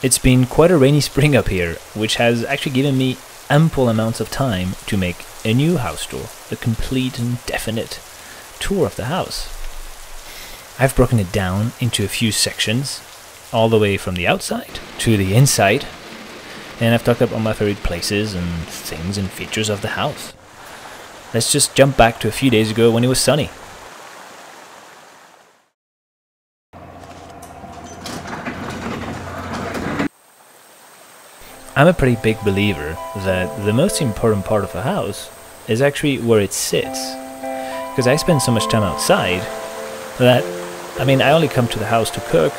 It's been quite a rainy spring up here, which has actually given me ample amounts of time to make a new house tour, a complete and definite tour of the house. I've broken it down into a few sections, all the way from the outside to the inside, and I've talked about my favorite places and things and features of the house. Let's just jump back to a few days ago when it was sunny. I'm a pretty big believer that the most important part of a house is actually where it sits. Because I spend so much time outside that, I mean, I only come to the house to cook,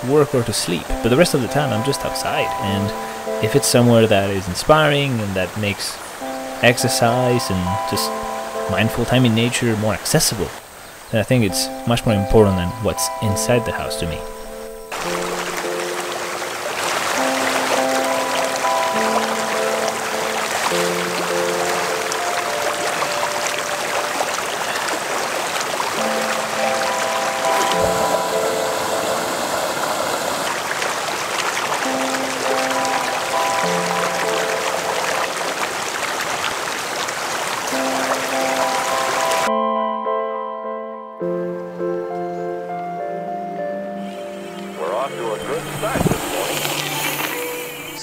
to work, or to sleep, but the rest of the time I'm just outside. And if it's somewhere that is inspiring and that makes exercise and just mindful time in nature more accessible, then I think it's much more important than what's inside the house to me.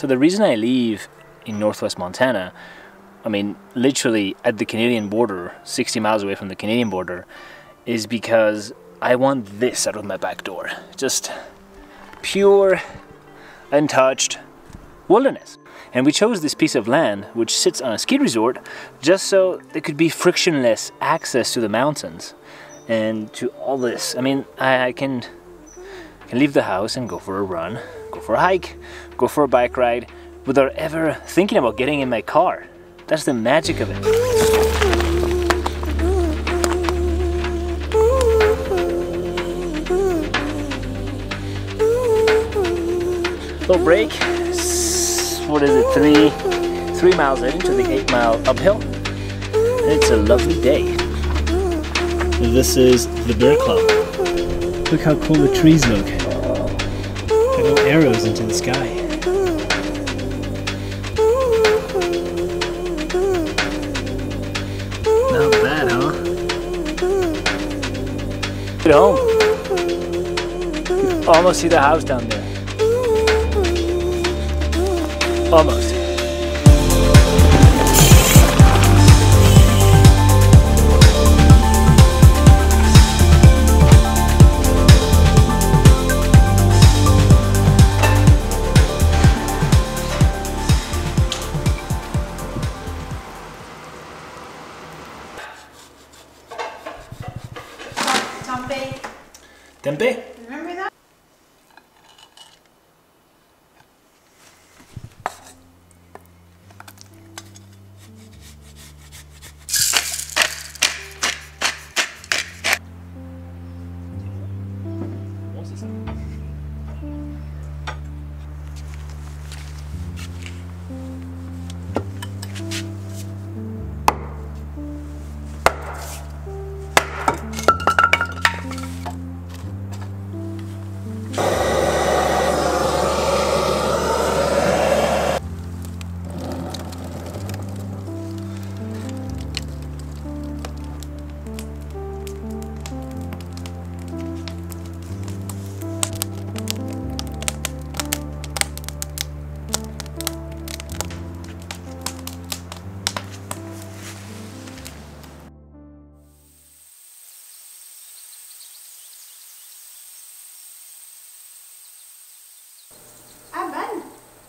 So the reason I leave in northwest Montana, I mean, literally at the Canadian border, 60 miles away from the Canadian border, is because I want this out of my back door. Just pure, untouched wilderness. And we chose this piece of land, which sits on a ski resort, just so there could be frictionless access to the mountains and to all this. I mean, I, I can can leave the house and go for a run, go for a hike, go for a bike ride without ever thinking about getting in my car. That's the magic of it. Little break. What is it? Three, three miles in to the eight mile uphill. It's a lovely day. This is the Bear Club. Look how cool the trees look. They go arrows into the sky. Get home. You almost see the house down there. Almost.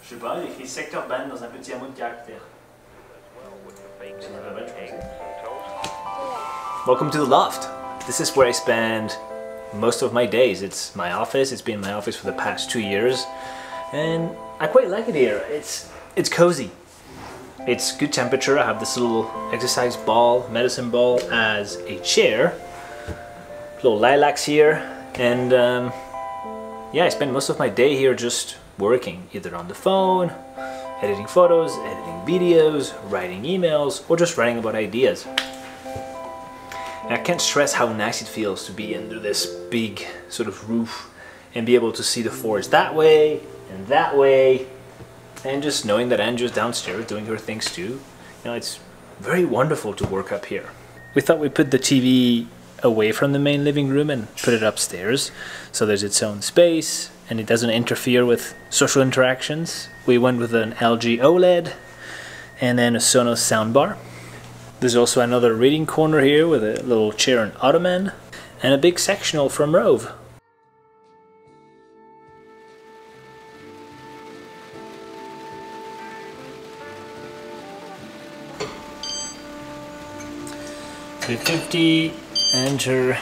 Je sais pas, il écrit secteur ban dans un petit hameau de. Welcome to the loft. This is where I spend most of my days. It's my office. It's been my office for the past two years, and I quite like it here. It's it's cozy. It's good temperature. I have this little exercise ball, medicine ball, as a chair. Little lilacs here, and um, yeah, I spend most of my day here just working, either on the phone, editing photos, editing videos, writing emails, or just writing about ideas. And I can't stress how nice it feels to be under this big sort of roof and be able to see the forest that way And that way, and just knowing that Andrea's downstairs doing her things too, you know, it's very wonderful to work up here. We thought we'd put the TV away from the main living room and put it upstairs so there's its own space and it doesn't interfere with social interactions. We went with an LG OLED and then a Sonos soundbar. There's also another reading corner here with a little chair and ottoman and a big sectional from Rove. Three fifty, enter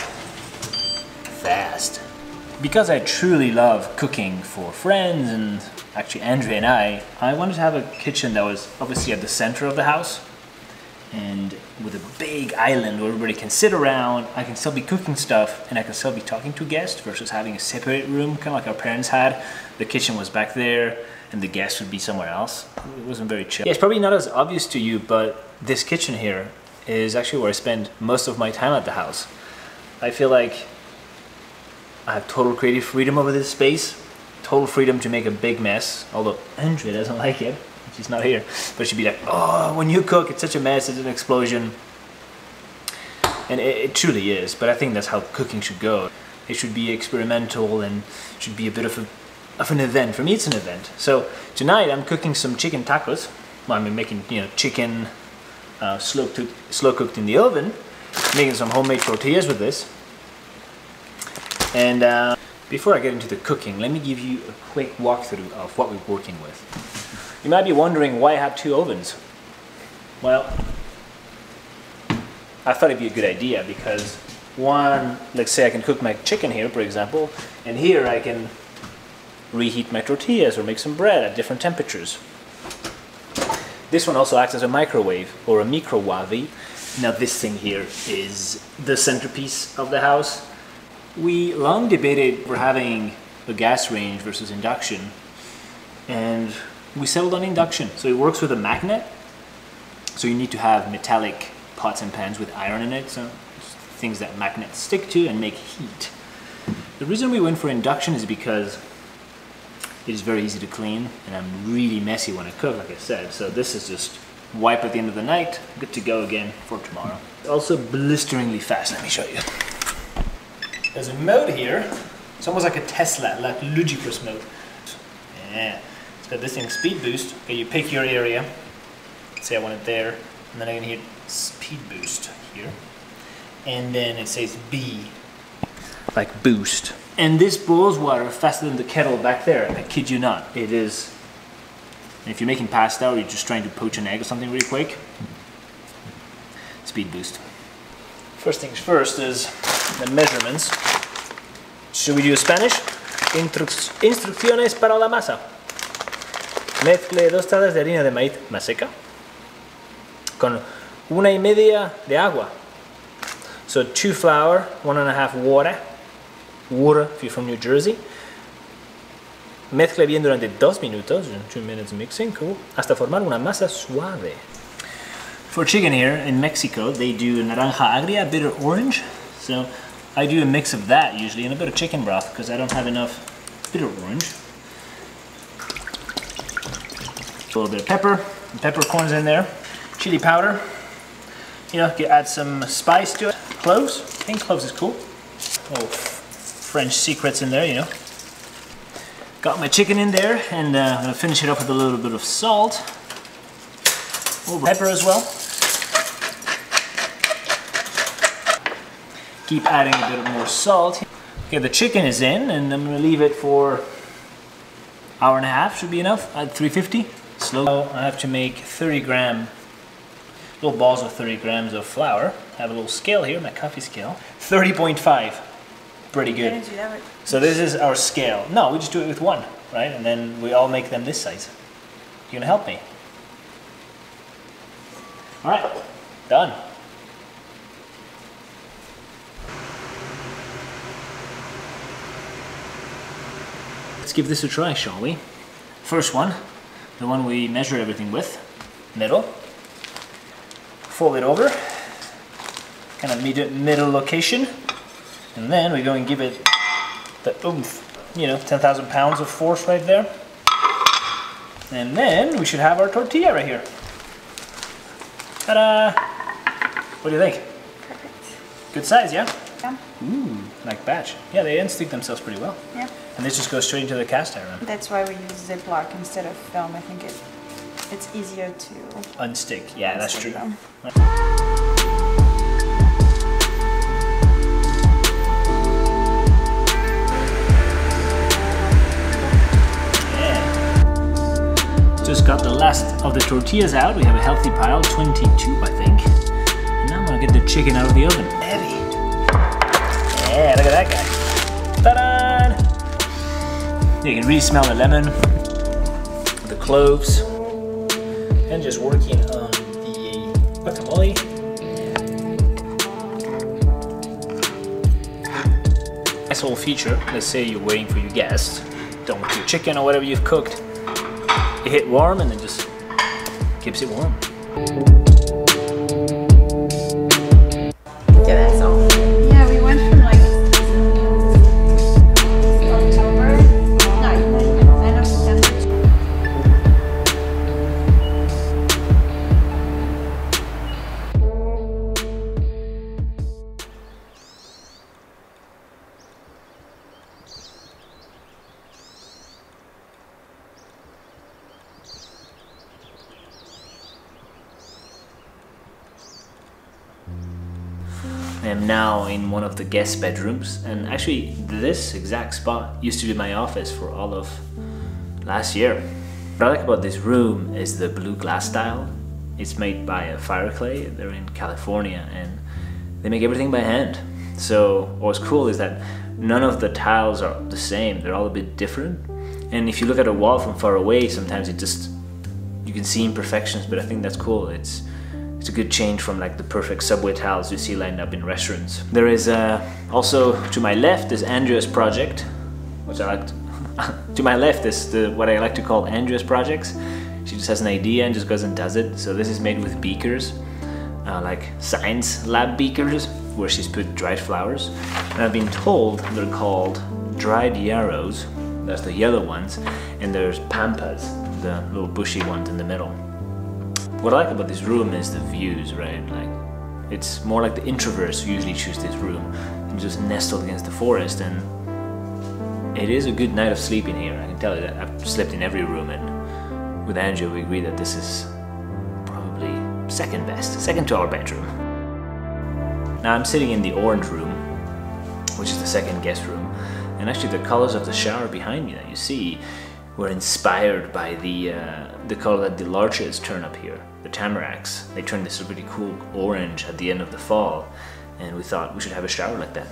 fast. Because I truly love cooking for friends and actually Andrea and I, I wanted to have a kitchen that was obviously at the center of the house and with a big island where everybody can sit around. I can still be cooking stuff and I can still be talking to guests versus having a separate room, kind of like our parents had. The kitchen was back there and the guests would be somewhere else. It wasn't very chill. Yeah, it's probably not as obvious to you, but this kitchen here is actually where I spend most of my time at the house. I feel like I have total creative freedom over this space, total freedom to make a big mess, although Andrea doesn't like it. She's not here, but she'd be like, "Oh, when you cook, it's such a mess. It's an explosion," and it, it truly is. But I think that's how cooking should go. It should be experimental and should be a bit of a of an event. For me, it's an event. So tonight, I'm cooking some chicken tacos. Well, I'm making you know chicken uh, slow cooked slow cooked in the oven, making some homemade tortillas with this. And uh, before I get into the cooking, let me give you a quick walkthrough of what we're working with. You might be wondering why I have two ovens. Well, I thought it'd be a good idea because one, let's say I can cook my chicken here, for example, and here I can reheat my tortillas or make some bread at different temperatures. This one also acts as a microwave or a microwave. Now this thing here is the centerpiece of the house. We long debated for having a gas range versus induction and we settled on induction. So it works with a magnet. So you need to have metallic pots and pans with iron in it, so things that magnets stick to and make heat. The reason we went for induction is because it is very easy to clean and I'm really messy when I cook, like I said. So this is just wipe at the end of the night, good to go again for tomorrow. Also blisteringly fast, let me show you. There's a mode here. It's almost like a Tesla, like ludicrous mode. Yeah. It's got this thing, speed boost. Okay, you pick your area. Say I want it there. And then I can hit speed boost here. And then it says B. Like boost. And this boils water faster than the kettle back there. I kid you not. It is. If you're making pasta or you're just trying to poach an egg or something really quick, speed boost. First things first is the measurements. Should we do Spanish? Instruc instrucciones para la masa. Mezcle dos tazas de harina de maíz más seca con una y media de agua. So two flour, one and a half water. Water if you're from New Jersey. Mezcle bien durante dos minutos, two minutes mixing, cool, hasta formar una masa suave. For chicken here in Mexico, they do naranja agria, bitter orange. So I do a mix of that usually and a bit of chicken broth because I don't have enough bit of orange. A little bit of pepper, peppercorns in there, chili powder. You know, you add some spice to it. Cloves, I think cloves is cool. Oh, French secrets in there, you know. Got my chicken in there, and uh, I'm gonna finish it up with a little bit of salt. A little pepper as well. Keep adding a bit more salt. Okay, the chicken is in, and I'm gonna leave it for hour and a half. Should be enough at 350. Slow. I have to make 30 gram little balls of 30 grams of flour. I have a little scale here, my coffee scale. 30.5. Pretty good. So this is our scale. No, we just do it with one, right? And then we all make them this size. You gonna help me? All right, done. Let's give this a try, shall we? First one, the one we measure everything with, middle. Fold it over, kind of mid middle location, and then we go and give it the oomph. You know, 10,000 pounds of force right there. And then we should have our tortilla right here. Ta-da! What do you think? Perfect. Good size, yeah? Yeah. Ooh, like batch. Yeah, they unstick themselves pretty well. Yeah. And this just goes straight into the cast iron. That's why we use Ziploc instead of film. I think it it's easier to Unstick. Yeah, that's true. them. Just got the last of the tortillas out. We have a healthy pile, 22 I think. And now I'm gonna get the chicken out of the oven. Heavy. Yeah, look at that guy. You can really smell the lemon, the cloves, and just working on the guacamole. Nice whole feature. Let's say you're waiting for your guest, done with your chicken or whatever you've cooked. You hit warm and it just keeps it warm. I am now in one of the guest bedrooms, and actually, this exact spot used to be my office for all of last year. What I like about this room is the blue glass style. It's made by a Fireclay. They're in California, and they make everything by hand. So what's cool is that none of the tiles are the same. They're all a bit different. And if you look at a wall from far away, sometimes it just you can see imperfections, but I think that's cool. It's it's a good change from like the perfect subway tiles you see lined up in restaurants. There is uh, also to my left is Andrea's project, which I like. To, to my left is the what I like to call Andrea's projects. She just has an idea and just goes and does it. So this is made with beakers, uh, like science lab beakers, where she's put dried flowers. And I've been told they're called dried yarrows. That's the yellow ones, and there's pampas, the little bushy ones in the middle. What I like about this room is the views, right? Like, it's more like the introverts usually choose this room, and just nestled against the forest. And it is a good night of sleeping here. I can tell you that. I've slept in every room, and with Andrea, we agree that this is probably second best, second to our bedroom. Now I'm sitting in the orange room, which is the second guest room, and actually the colors of the shower behind me that you see were inspired by the uh, the color that the larches turn up here, the tamaracks. They turn this really cool orange at the end of the fall, and we thought we should have a shower like that.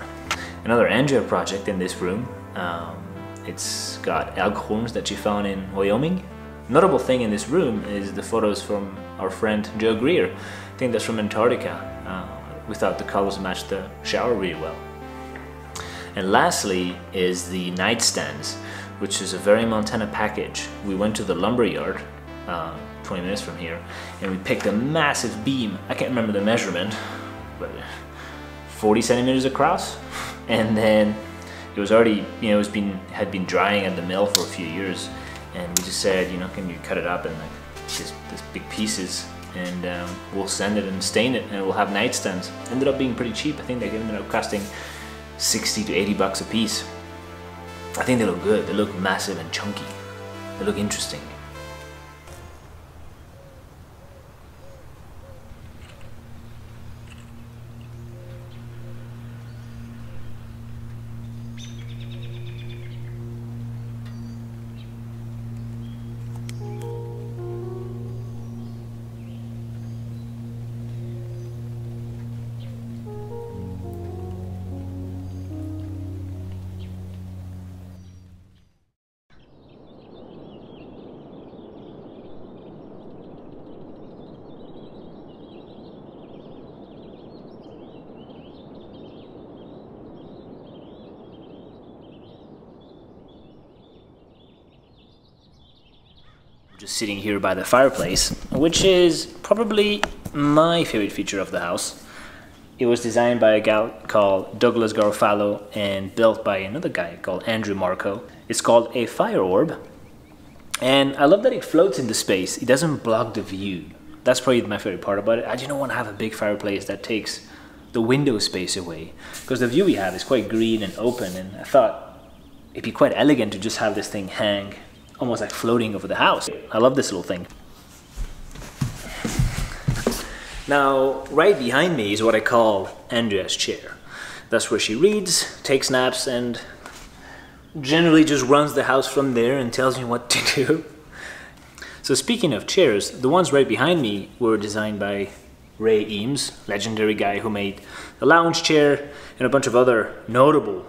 Another Andrea project in this room. Um, it's got elk horns that she found in Wyoming. Notable thing in this room is the photos from our friend Joe Greer. I think that's from Antarctica. Uh, we thought the colors matched the shower really well. And lastly is the nightstands, which is a very Montana package. We went to the lumber yard, uh, 20 minutes from here, and we picked a massive beam. I can't remember the measurement, but 40 centimeters across. And then it was already, you know, it's been had been drying at the mill for a few years, and we just said, you know, can you cut it up in like this, this big pieces, and um, we'll sand it and stain it, and we'll have nightstands. Ended up being pretty cheap. I think they ended up costing 60 to 80 bucks a piece. I think they look good. They look massive and chunky. They look interesting. Just sitting here by the fireplace, which is probably my favorite feature of the house. It was designed by a guy called Douglas Garofalo and built by another guy called Andrew Marco. It's called a fire orb, And I love that it floats into space. It doesn't block the view. That's probably my favorite part about it. I just don't want to have a big fireplace that takes the window space away because the view we have is quite green and open and I thought it'd be quite elegant to just have this thing hang almost like floating over the house. I love this little thing. Now, right behind me is what I call Andrea's chair. That's where she reads, takes naps, and generally just runs the house from there and tells me what to do. So speaking of chairs, the ones right behind me were designed by Ray Eames, legendary guy who made the lounge chair and a bunch of other notable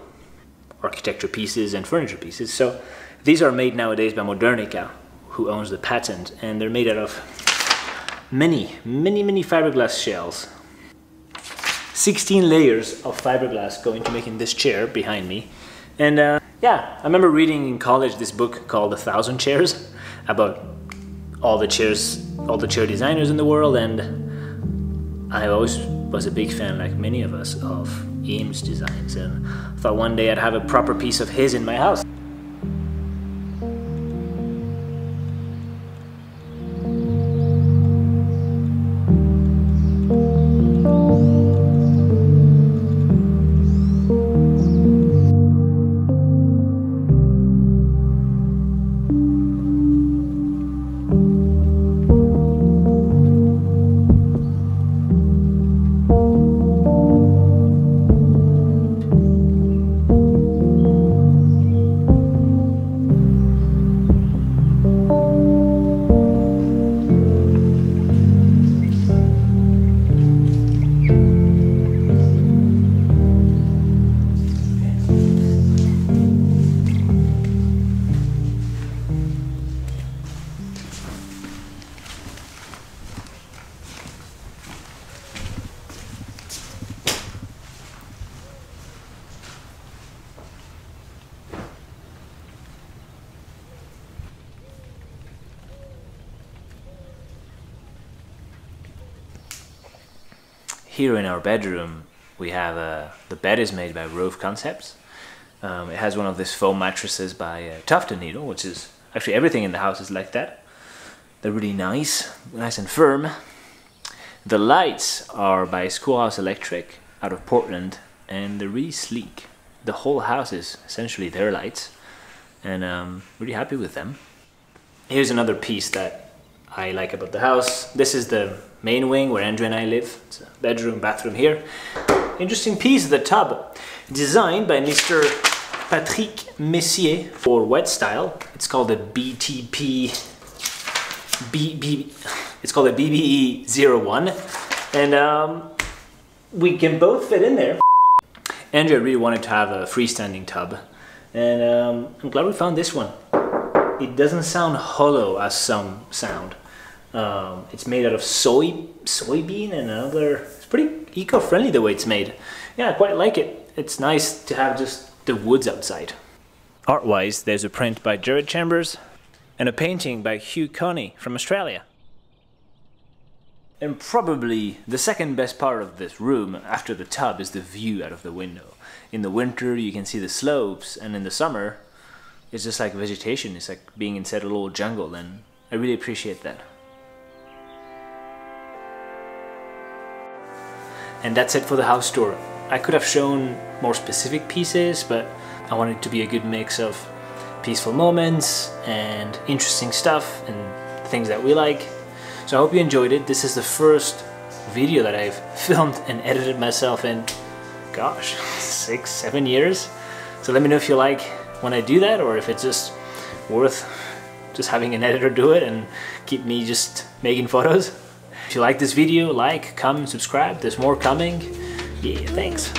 architecture pieces and furniture pieces. So these are made nowadays by Modernica, who owns the patent, and they're made out of many, many, many fiberglass shells. 16 layers of fiberglass go into making this chair behind me. And uh, yeah, I remember reading in college this book called A Thousand Chairs about all the chairs, all the chair designers in the world, and I always was a big fan, like many of us, of Eames designs, and thought one day I'd have a proper piece of his in my house. Here in our bedroom, we have uh, the bed is made by Rove Concepts. Um, it has one of these foam mattresses by uh, Tuft & Needle, which is actually everything in the house is like that. They're really nice, nice and firm. The lights are by Schoolhouse Electric out of Portland, and they're really sleek. The whole house is essentially their lights, and I'm really happy with them. Here's another piece that I like about the house. This is the main wing where Andrea and I live. It's a bedroom, bathroom here. Interesting piece, the tub. Designed by Mr. Patrick Messier for wet style. It's called a BTP B, B, it's called a BBE 01 and um, we can both fit in there. Andrea really wanted to have a freestanding tub and um, I'm glad we found this one. It doesn't sound hollow as some sound. Um, it's made out of soy soybean and another. It's pretty eco-friendly the way it's made. Yeah, I quite like it. It's nice to have just the woods outside. Art-wise, there's a print by Jared Chambers and a painting by Hugh Coney from Australia. And probably the second best part of this room after the tub is the view out of the window. In the winter you can see the slopes and in the summer it's just like vegetation. It's like being inside a little jungle and I really appreciate that. And that's it for the house tour. I could have shown more specific pieces, but I wanted it to be a good mix of peaceful moments and interesting stuff and things that we like. So I hope you enjoyed it. This is the first video that I've filmed and edited myself in, gosh, six, seven years. So let me know if you like when I do that or if it's just worth just having an editor do it and keep me just making photos. If you like this video, like, comment, subscribe. There's more coming. Yeah, thanks.